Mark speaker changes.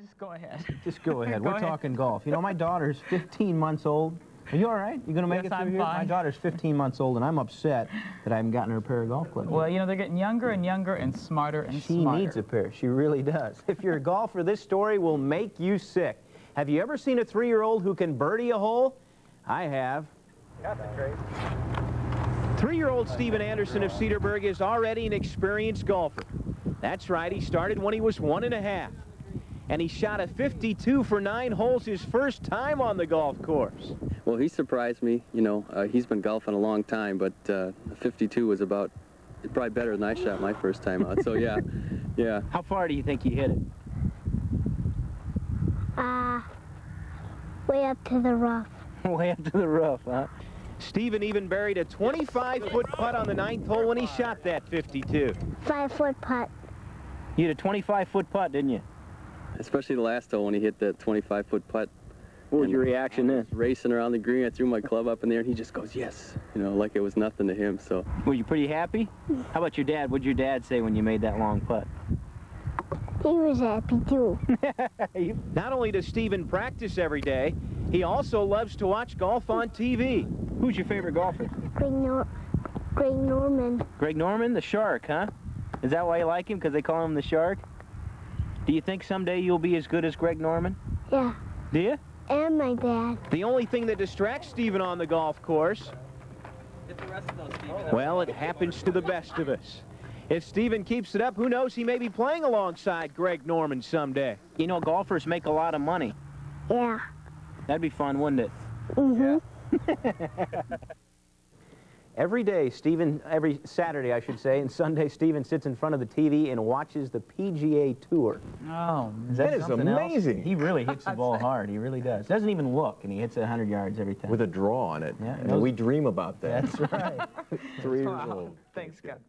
Speaker 1: Just go ahead.
Speaker 2: Just go ahead.
Speaker 1: Go
Speaker 2: We're
Speaker 1: ahead.
Speaker 2: talking golf. You know, my daughter's 15 months old. Are you all right? You going to make
Speaker 1: Yes,
Speaker 2: it through
Speaker 1: I'm
Speaker 2: here? My daughter's 15 months old, and I'm upset that I haven't gotten her a pair of golf clubs.
Speaker 1: Well, you know, they're getting younger and younger and smarter and
Speaker 2: She
Speaker 1: smarter.
Speaker 2: She needs a pair. She really does. If you're a golfer, this story will make you sick. Have you ever seen a three-year-old who can birdie a hole? I have. Three-year-old Stephen Anderson of Cedarburg is already an experienced golfer. That's right, he started when he was one and a half. And he shot a 52 for nine holes his first time on the golf course.
Speaker 3: Well, he surprised me. You know, uh, he's been golfing a long time, but uh, 52 was about probably better than I shot my first time out. So yeah, yeah.
Speaker 2: How far do you think he hit it?
Speaker 4: Uh, way up to the rough.
Speaker 2: Way up to the rough, huh? Stephen even buried a 25-foot putt on the ninth hole when he shot that 52.
Speaker 4: Five foot putt.
Speaker 2: You had a 25-foot putt, didn't you?
Speaker 3: Especially the last hole when he hit that 25-foot putt.
Speaker 2: What was your reaction then?
Speaker 3: Racing around the green, I threw my club up in there, and he just goes, "Yes," you know, like it was nothing to him. So
Speaker 2: Were you pretty happy? How about your dad? What'd your dad say when you made that long putt?
Speaker 4: He was happy too.
Speaker 2: Not only does Stephen practice every day, he also loves to watch golf on TV. Who's your favorite golfer?
Speaker 4: Greg, Nor- Greg Norman.
Speaker 2: Greg Norman, the Shark, huh? Is that why you like him? Because they call him the Shark? Do you think someday you'll be as good as Greg Norman?
Speaker 4: Yeah.
Speaker 2: Do you?
Speaker 4: And my dad.
Speaker 2: The only thing that distracts Stephen on the golf course, well, it happens to the best of us. If Stephen keeps it up, who knows, he may be playing alongside Greg Norman someday. You know, golfers make a lot of money.
Speaker 4: Yeah.
Speaker 2: That'd be fun, wouldn't it?
Speaker 4: Mm-hmm.
Speaker 2: Every day, Stephen, every Saturday, I should say, and Sunday, Stephen sits in front of the TV and watches the PGA Tour.
Speaker 1: Oh,
Speaker 2: That
Speaker 5: is amazing.
Speaker 2: He really hits the ball hard. He really does. Doesn't even look, and he hits it 100 yards every time.
Speaker 5: with a draw on it.
Speaker 2: Yeah,
Speaker 5: and
Speaker 2: those-
Speaker 5: we dream about that.
Speaker 2: That's right.
Speaker 5: Three years
Speaker 1: Wow.
Speaker 5: old.
Speaker 1: Thanks, Scott.